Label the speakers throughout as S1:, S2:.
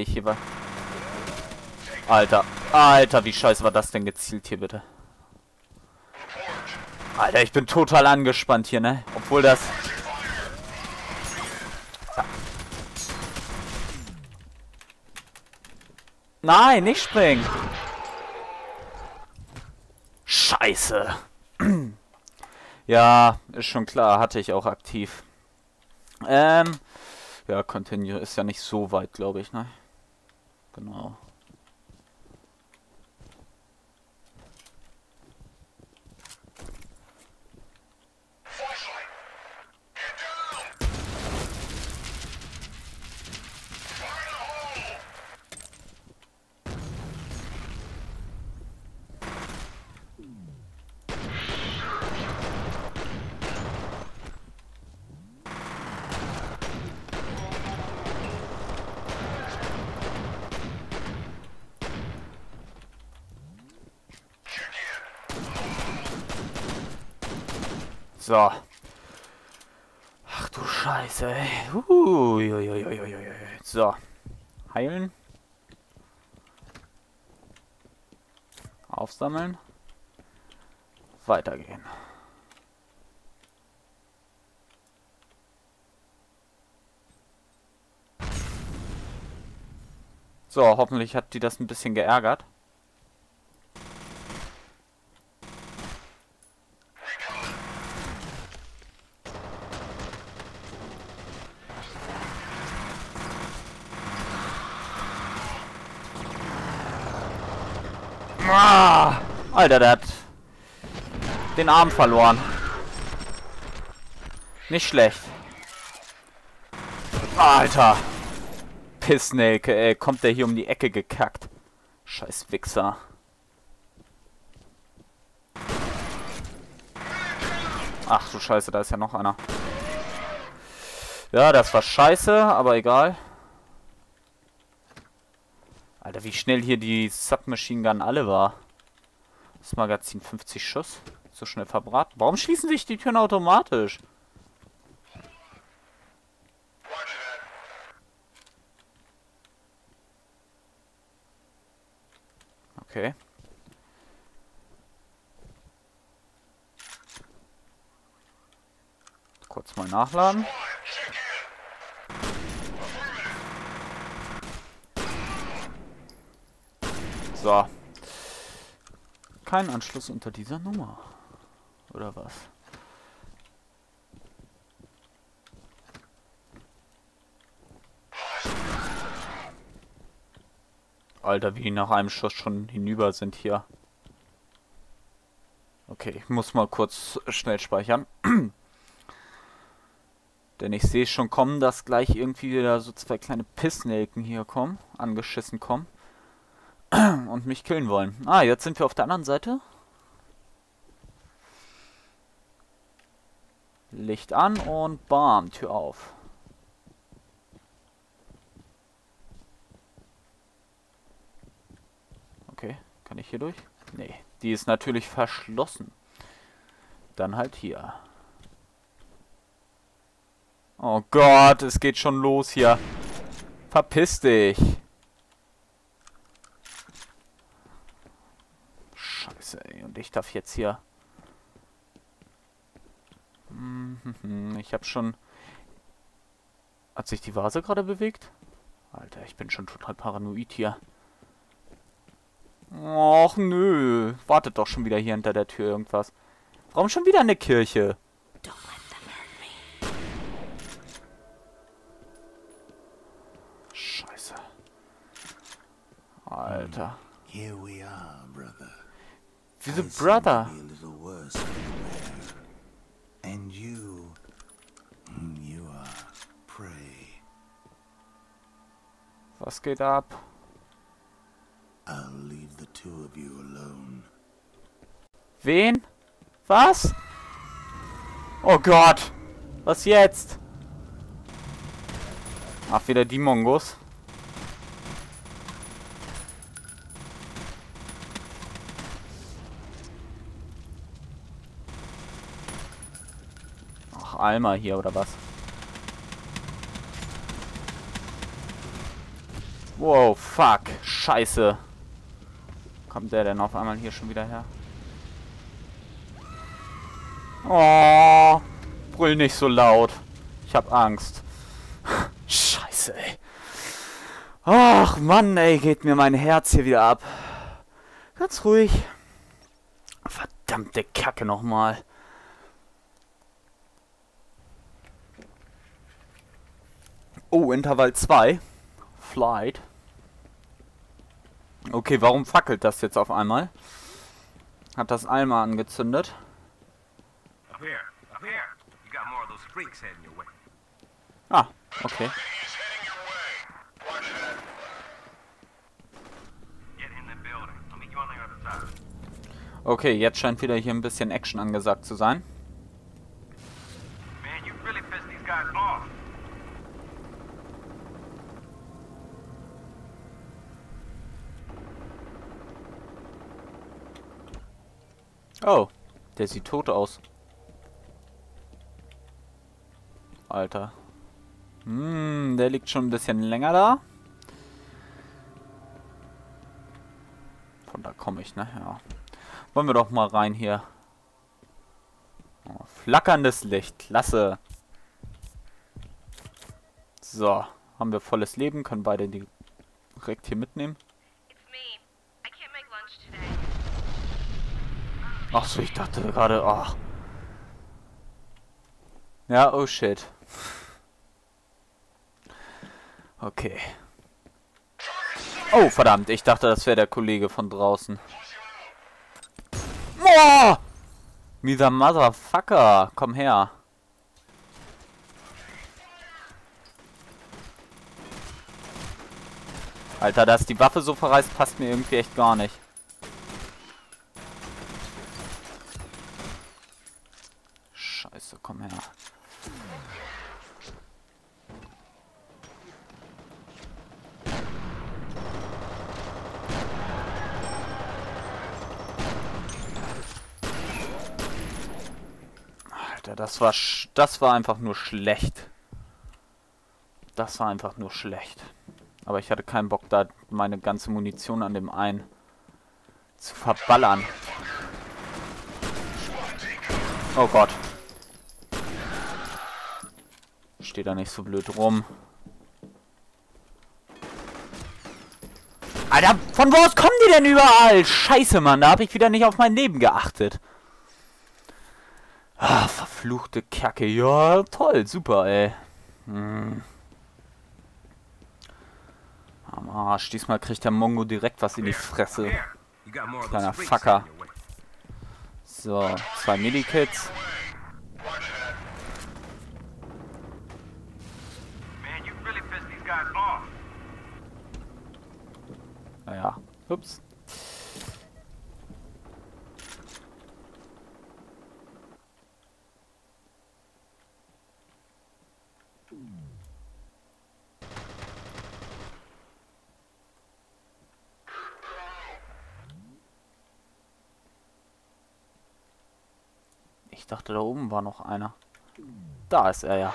S1: ich hier war. Alter, Alter, wie scheiße war das denn gezielt hier bitte? Alter, ich bin total angespannt hier, ne? Obwohl das... Ja. Nein, nicht springen! Scheiße! ja, ist schon klar, hatte ich auch aktiv. Ähm, ja, Continue ist ja nicht so weit, glaube ich, ne? Genau. So. Ach du Scheiße, ey. So. Heilen. Aufsammeln. Weitergehen. So, hoffentlich hat die das ein bisschen geärgert. Ah, Alter, der hat den Arm verloren. Nicht schlecht. Alter. Pissnelke, ey. Kommt der hier um die Ecke gekackt. Scheiß Wichser. Ach du Scheiße, da ist ja noch einer. Ja, das war scheiße, aber egal. Alter, wie schnell hier die Submachine Gun alle war. Das Magazin 50 Schuss. So schnell verbraten. Warum schließen sich die Türen automatisch? Okay. Kurz mal nachladen. So. Kein Anschluss unter dieser Nummer. Oder was? Alter, wie nach einem Schuss schon hinüber sind hier. Okay, ich muss mal kurz schnell speichern. Denn ich sehe schon kommen, dass gleich irgendwie wieder so zwei kleine Pissnelken hier kommen, angeschissen kommen und mich killen wollen. Ah, jetzt sind wir auf der anderen Seite. Licht an und bam, Tür auf. Okay, kann ich hier durch? Nee, die ist natürlich verschlossen. Dann halt hier. Oh Gott, es geht schon los hier. Verpiss dich. Scheiße, ey. Und ich darf jetzt hier... Mhm, ich habe schon... Hat sich die Vase gerade bewegt? Alter, ich bin schon total paranoid hier. Och, nö. Wartet doch schon wieder hier hinter der Tür irgendwas. Warum schon wieder eine Kirche? Scheiße. Alter. Here we are, brother. Wieso Brother? And you, you are prey. Was geht ab? I'll leave the two of you alone. Wen? Was? Oh Gott! Was jetzt? Ach, wieder die Mongos. Alma hier, oder was? Wow, fuck. Scheiße. Kommt der denn auf einmal hier schon wieder her? Oh, brüll nicht so laut. Ich hab Angst. Scheiße, ey. Ach, Mann, ey, geht mir mein Herz hier wieder ab. Ganz ruhig. Verdammte Kacke nochmal. Oh, Intervall 2. Flight. Okay, warum fackelt das jetzt auf einmal? Hat das Alma angezündet? Ah, okay. Okay, jetzt scheint wieder hier ein bisschen Action angesagt zu sein. Oh, der sieht tot aus. Alter. Hm, der liegt schon ein bisschen länger da. Von da komme ich, ne? Ja. Wollen wir doch mal rein hier. Oh, flackerndes Licht. Klasse. So. Haben wir volles Leben. Können beide direkt hier mitnehmen. Ach so, ich dachte gerade, ach. Ja, oh shit. Okay. Oh, verdammt, ich dachte, das wäre der Kollege von draußen. Boah! Mieser Motherfucker, komm her. Alter, dass die Waffe so verreißt, passt mir irgendwie echt gar nicht. Scheiße, komm her. Alter, das war das war einfach nur schlecht. Das war einfach nur schlecht. Aber ich hatte keinen Bock, da meine ganze Munition an dem einen zu verballern. Oh Gott. Steht da nicht so blöd rum. Alter, von wo aus kommen die denn überall? Scheiße, Mann, da habe ich wieder nicht auf mein Leben geachtet. Ah, verfluchte Kacke. Ja, toll, super, ey. Hm. Am Arsch. Diesmal kriegt der Mongo direkt was in die Fresse. Kleiner Fucker. So, zwei Medikits. Naja, ups. Ich dachte, da oben war noch einer. Da ist er ja.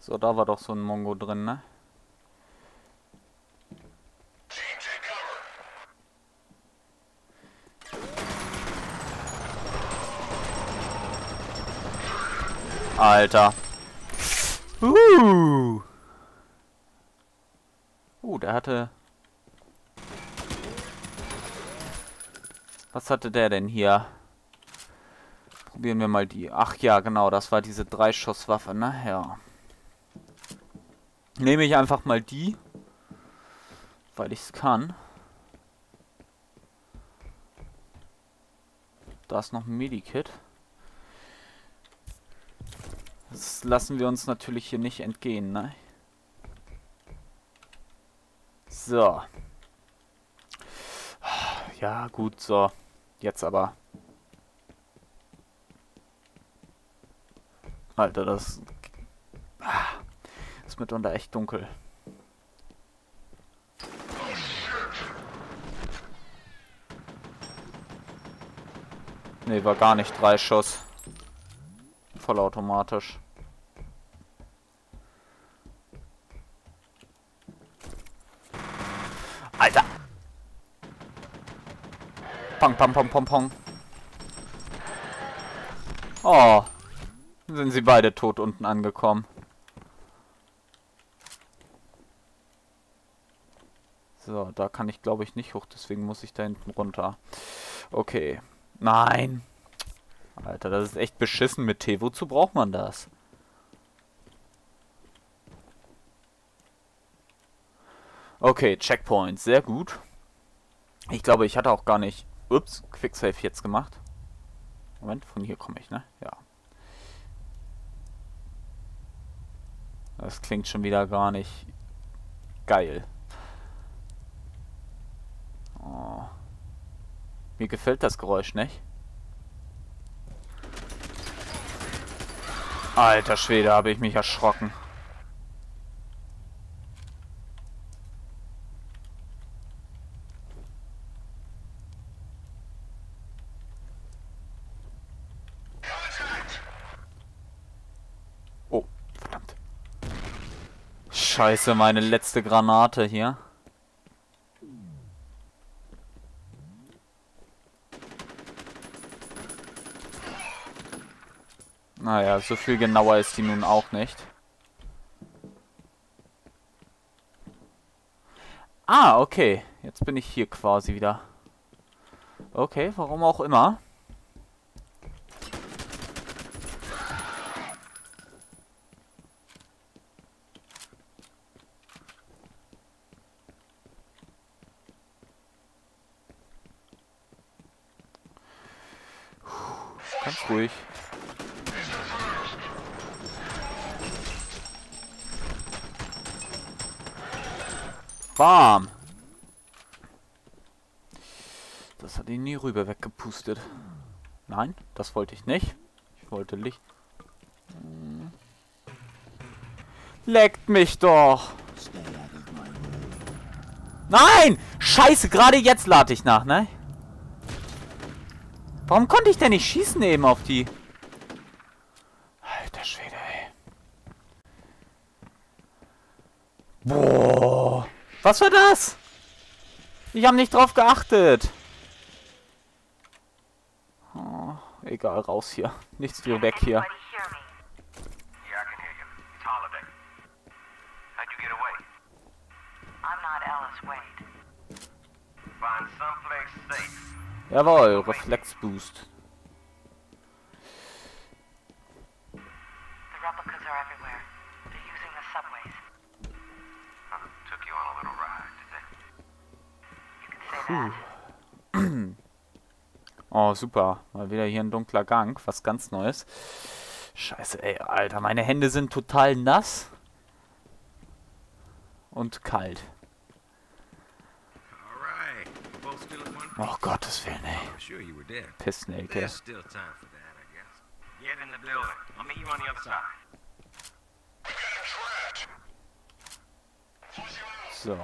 S1: So, da war doch so ein Mongo drin, ne? Alter. Uh. Uh, der hatte... Was hatte der denn hier? Probieren wir mal die. Ach ja, genau, das war diese Dreischusswaffe, ne? Ja. Nehme ich einfach mal die. Weil ich es kann. Da ist noch ein Medikit. Das lassen wir uns natürlich hier nicht entgehen, ne? So. Ja, gut, so. Jetzt aber. Alter, das... Es mitunter echt dunkel. Ne, war gar nicht drei Schuss. Vollautomatisch. Alter! Pong, pong, pong, pong, pong. Oh. Sind sie beide tot unten angekommen. So, da kann ich glaube ich nicht hoch, deswegen muss ich da hinten runter. Okay. Nein. Alter, das ist echt beschissen mit T. Wozu braucht man das? Okay, Checkpoint. Sehr gut. Ich glaube, ich hatte auch gar nicht... Ups, Quicksave jetzt gemacht. Moment, von hier komme ich, ne? Ja. Das klingt schon wieder gar nicht geil. Oh. Mir gefällt das Geräusch nicht. Alter Schwede, habe ich mich erschrocken. Scheiße, meine letzte Granate hier. Naja, so viel genauer ist die nun auch nicht. Ah, okay. Jetzt bin ich hier quasi wieder. Okay, warum auch immer. Ganz ruhig. Bam! Das hat ihn nie rüber weggepustet. Nein, das wollte ich nicht. Ich wollte Licht. Hm. Leckt mich doch! Nein! Scheiße, gerade jetzt lade ich nach, ne? Warum konnte ich denn nicht schießen eben auf die? Alter Schwede, ey. Boah. Was war das? Ich habe nicht drauf geachtet. Oh, egal, raus hier. Nichts wie weg hier. Find someplace safe. Jawohl, Reflexboost. Oh, super. Mal wieder hier ein dunkler Gang. Was ganz Neues. Scheiße, ey, Alter. Meine Hände sind total nass. Und kalt. Oh Gottes Willen, ey. Pissnake. So.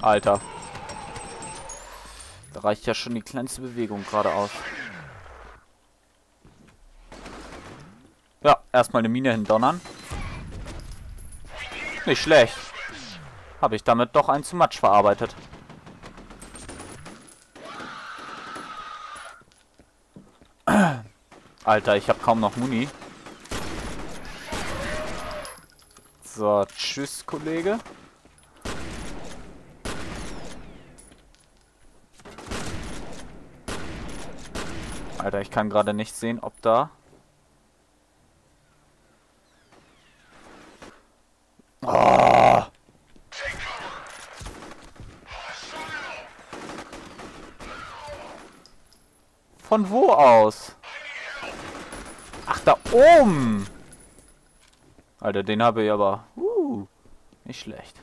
S1: Alter. Da reicht ja schon die kleinste Bewegung geradeaus. Ja, erstmal eine Mine hindonnern. Nicht schlecht. Habe ich damit doch ein zu Matsch verarbeitet. Alter, ich habe kaum noch Muni. So, tschüss, Kollege. Alter, ich kann gerade nicht sehen, ob da Von wo aus? Ach, da oben. Alter, den habe ich aber... Uh, nicht schlecht.